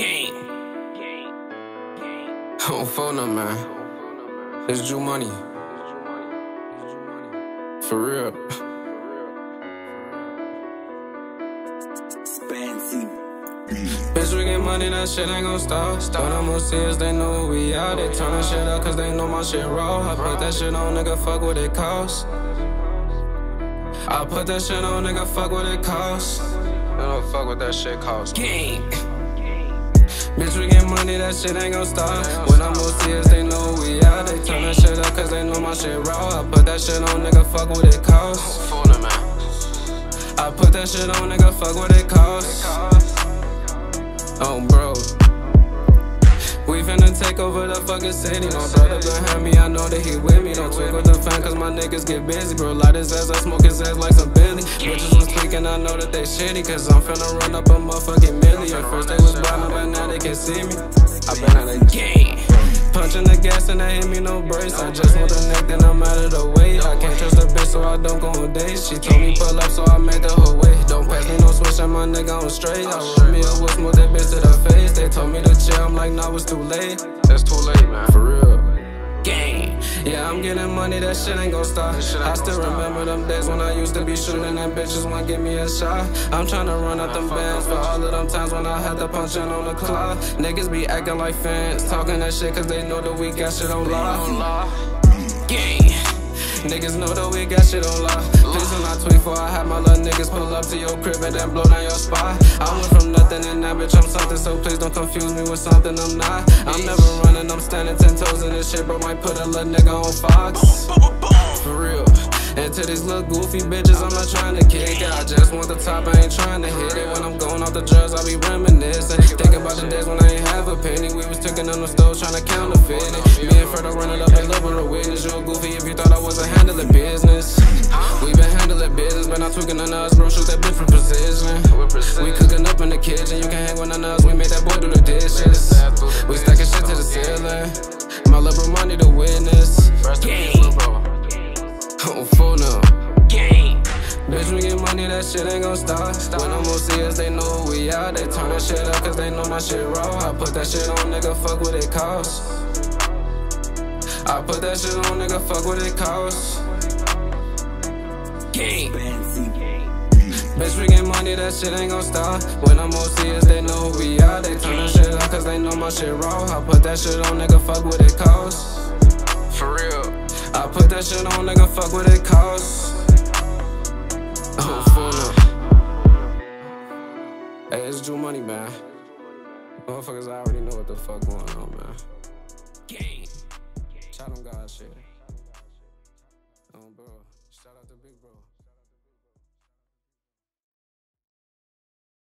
Game. On phone up, man. It's Ju Muney. For real. Bitch, we get money, that shit ain't gon' stop. I'm on serious, they know who we out. They turn that shit up cause they know my shit raw. I put that shit on, nigga, fuck what it costs. I put that shit on, nigga, fuck what it costs. I don't fuck what that shit costs. Game. Bitch, we get money, that shit ain't gon' stop. When I'm serious, they know we are. They turn that shit up cause they know my shit raw. I put that shit on, nigga, fuck what it costs. I put that shit on, nigga, fuck what it costs. Oh, bro. We finna take over the fucking city. My brother behind me, I know that he with me. Don't tweak with the fan, cause my niggas get busy. Bro, light his ass, I smoke his ass like some Billy. Bitches was tweaking, I know that they shitty. Cause I'm finna run up a motherfucking million. First they was blind, but now they can see me. I been out of Game. Punching the gas and they hit me no brace. I just want the neck, then I'm out of the way. I can't trust a bitch, so I don't go on dates. She told me pull up, so I made the whole way. Don't pass me no switch, and my nigga on straight. I roll me a whip, smoke that bitch to the face. They told me to chill, I'm like, nah, it's too late. That's too late, man. For real. Game. Yeah, I'm getting money, that shit ain't gon' stop. I still remember them days when I used to be shooting and bitches want give me a shot. I'm tryna run out them bands for all of them times when I had to punch in on the clock. Niggas be acting like fans, talking that shit cause they know that we got shit on lock. Game. Niggas know that we got shit on lock. Not tweet for I have my little niggas pull up to your crib and then blow down your spot. I went from nothing and now bitch I'm something, so please don't confuse me with something I'm not. I'm never running, I'm standing ten toes in this shit, bro. Might put a little nigga on Fox. For real. And to these little goofy bitches, I'm not trying to kick it. I just want the top, I ain't trying to hit it. When I'm going off the drugs, I be reminiscing. Think about the days when I ain't have a penny. We was taking on the stove trying to counterfeit it. Me and Fredo running up and liberal witness. You a goofy if you thought I wasn't handling business. We been handling business, but not tweaking on us, bro. Shoot that bitch from precision. We cooking up in the kitchen, you can hang with none of us. We made that boy do the dishes. We stacking shit to the ceiling. My liberal money to witness. Game. Oh, phone up. Game. Bitch, we get money, that shit ain't gon' stop. When I'm on CS, they know who we are. They turn that shit up cause they know my shit raw. I put that shit on, nigga, fuck what it costs. I put that shit on, nigga, fuck what it costs. Game. Bitch, we get money, that shit ain't gon' stop. When I'm on CS, they know who we are. They turn that shit up cause they know my shit raw. I put that shit on, nigga, fuck what it costs. For real. I put that shit on, nigga, fuck what it costs. Oh, phone up. Hey, it's Ju Muney, man. Motherfuckers, I already know what the fuck going on, man. Game. Shout them God shit. Shout out to Big Bro.